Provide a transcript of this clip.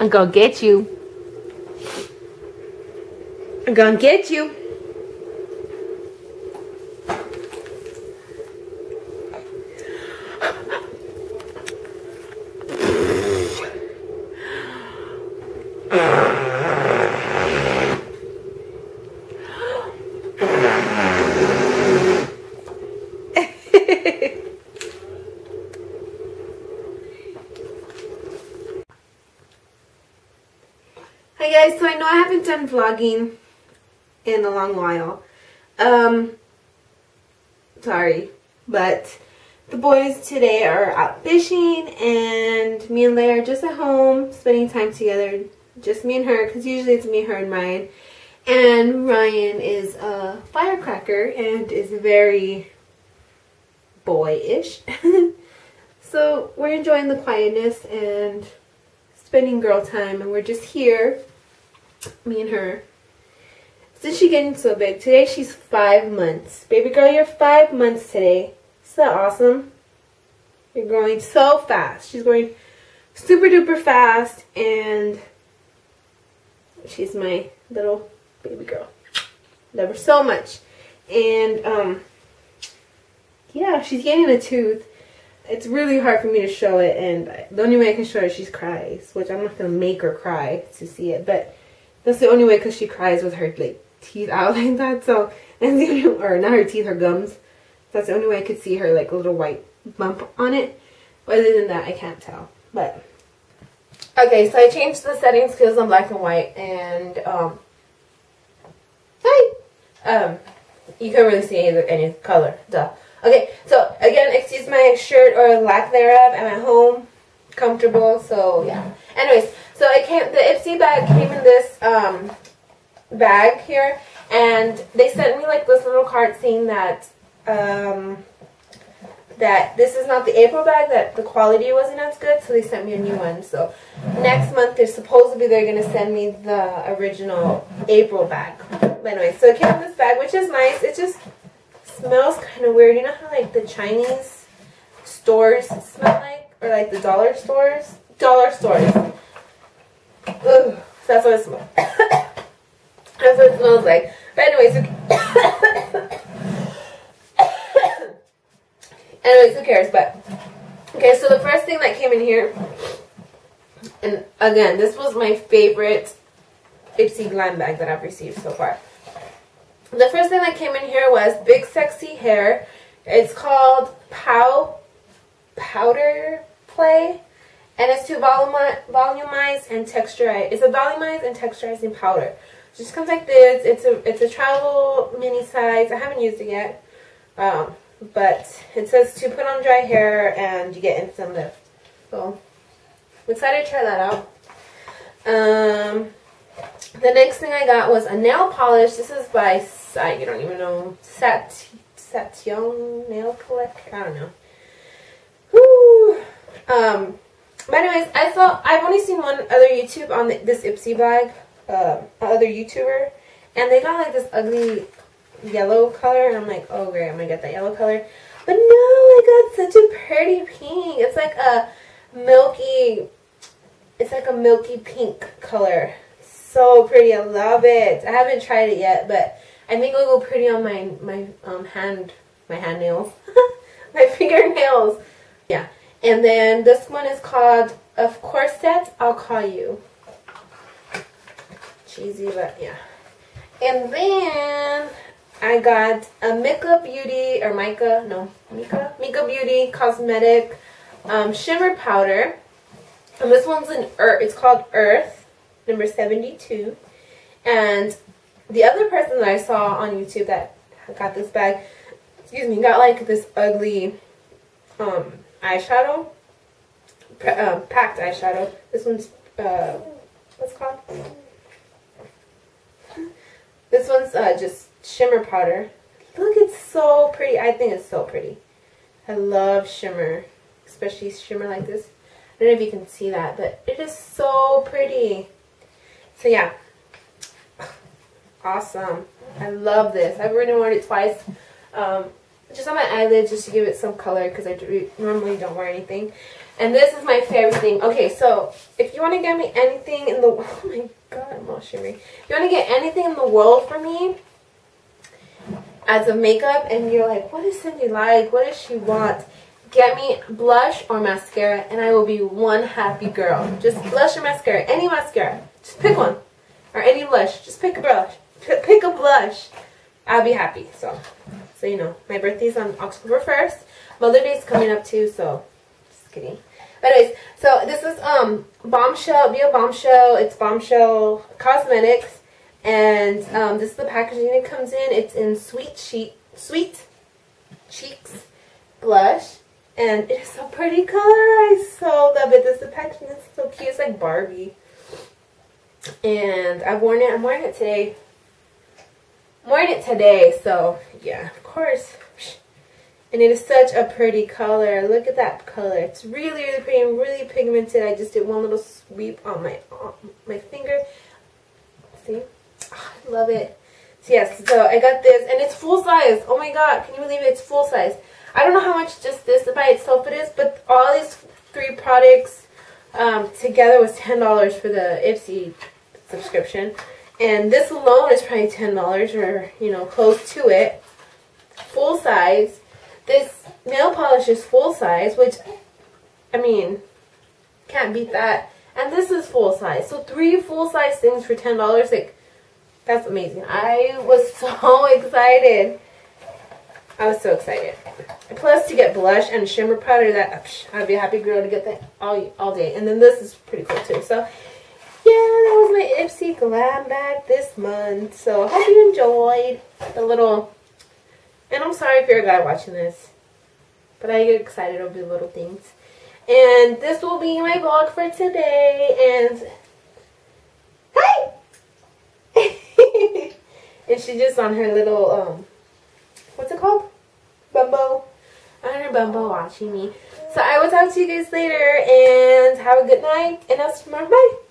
I'm gonna get you. I'm gonna get you. Hi guys, so I know I haven't done vlogging in a long while. Um, sorry, but the boys today are out fishing and me and Leia are just at home spending time together. Just me and her, because usually it's me, her, and Ryan. And Ryan is a firecracker and is very boyish. so we're enjoying the quietness and spending girl time and we're just here me and her. Since she getting so big? Today she's five months. Baby girl, you're five months today. Isn't that awesome? You're growing so fast. She's growing super duper fast and she's my little baby girl. Love her so much. And um yeah, she's getting a tooth. It's really hard for me to show it and the only way I can show her she cries, which I'm not gonna make her cry to see it, but that's the only way because she cries with her like teeth out like that. So and the only or not her teeth, her gums. That's the only way I could see her like a little white bump on it. Other than that, I can't tell. But okay, so I changed the settings because I'm black and white, and um, hi. Um, you can't really see any color. Duh. Okay, so again, excuse my shirt or lack thereof. I'm at home, comfortable. So yeah. Anyways, so it came, the Ipsy bag came in this um, bag here, and they sent me like this little card saying that um, that this is not the April bag, that the quality wasn't as good, so they sent me a new one. So next month they're supposedly they're gonna send me the original April bag. But anyway, so it came in this bag, which is nice. It just smells kind of weird. You know how like the Chinese stores smell like, or like the dollar stores, dollar stores. Ugh, that's what it smells. that's what it smells like. But anyways, anyways, who cares? But okay, so the first thing that came in here, and again, this was my favorite Ipsy Glam bag that I've received so far. The first thing that came in here was Big Sexy Hair. It's called Pow Powder Play and it's to volumize and texturize. It's a volumized and texturizing powder. It just comes like this. It's a it's a travel mini size. I haven't used it yet, um, but it says to put on dry hair and you get instant lift. So I'm excited to try that out. Um, the next thing I got was a nail polish. This is by I don't even know Sat Satyong Nail Collect. I don't know. Um, but anyways, I saw, I've only seen one other YouTube on the, this Ipsy bag, uh, other YouTuber, and they got like this ugly yellow color, and I'm like, oh great, I'm gonna get that yellow color. But no, I got such a pretty pink. It's like a milky, it's like a milky pink color. So pretty, I love it. I haven't tried it yet, but I think it'll go pretty on my, my um, hand, my hand nails, my fingernails. Yeah. And then this one is called Of Corset, I'll Call You. Cheesy, but yeah. And then I got a Mica Beauty, or Mika, no, Mika? Mica Beauty Cosmetic um, Shimmer Powder. And this one's in Earth, it's called Earth, number 72. And the other person that I saw on YouTube that got this bag, excuse me, got like this ugly um, eyeshadow, um, packed eyeshadow. This one's, uh, what's called? This one's uh, just shimmer powder. Look, it's so pretty. I think it's so pretty. I love shimmer, especially shimmer like this. I don't know if you can see that, but it is so pretty. So yeah, awesome. I love this. I've already worn it twice. Um, just on my eyelids just to give it some color because I normally don't wear anything. And this is my favorite thing. Okay, so if you want to get me anything in the... Oh my god, I'm all shimmery. If you want to get anything in the world for me as a makeup and you're like, what is Cindy like? What does she want? Get me blush or mascara and I will be one happy girl. Just blush or mascara. Any mascara. Just pick one. Or any blush. Just pick a blush. Pick a blush. I'll be happy. So, so you know, my birthday's on October 1st. Mother Day's coming up too, so just kidding. But anyways, so this is um Bombshell, Be a Bombshell. It's Bombshell Cosmetics. And um, this is the packaging it comes in. It's in Sweet Sheet, Sweet Cheeks Blush. And it is a pretty color. I so love it. This the packaging is so cute. It's like Barbie. And I've worn it. I'm wearing it today. I'm wearing it today. So, yeah, course. And it is such a pretty color. Look at that color. It's really, really pretty and really pigmented. I just did one little sweep on my on my finger. See? Oh, I love it. So yes, so I got this. And it's full size. Oh my god. Can you believe it? It's full size. I don't know how much just this by itself it is. But all these three products um, together was $10 for the Ipsy subscription. And this alone is probably $10 or, you know, close to it. Full size. This nail polish is full size, which, I mean, can't beat that. And this is full size. So three full size things for $10, like, that's amazing. I was so excited. I was so excited. Plus to get blush and shimmer powder, that I'd be a happy girl to get that all, all day. And then this is pretty cool too. So, yeah, that was my Ipsy glam bag this month. So, I hope you enjoyed the little and I'm sorry if you're a guy watching this. But I get excited over little things. And this will be my vlog for today. And hi! and she's just on her little, um, what's it called? Bumbo. On her Bumbo watching me. So I will talk to you guys later. And have a good night. And I'll see you tomorrow. Bye!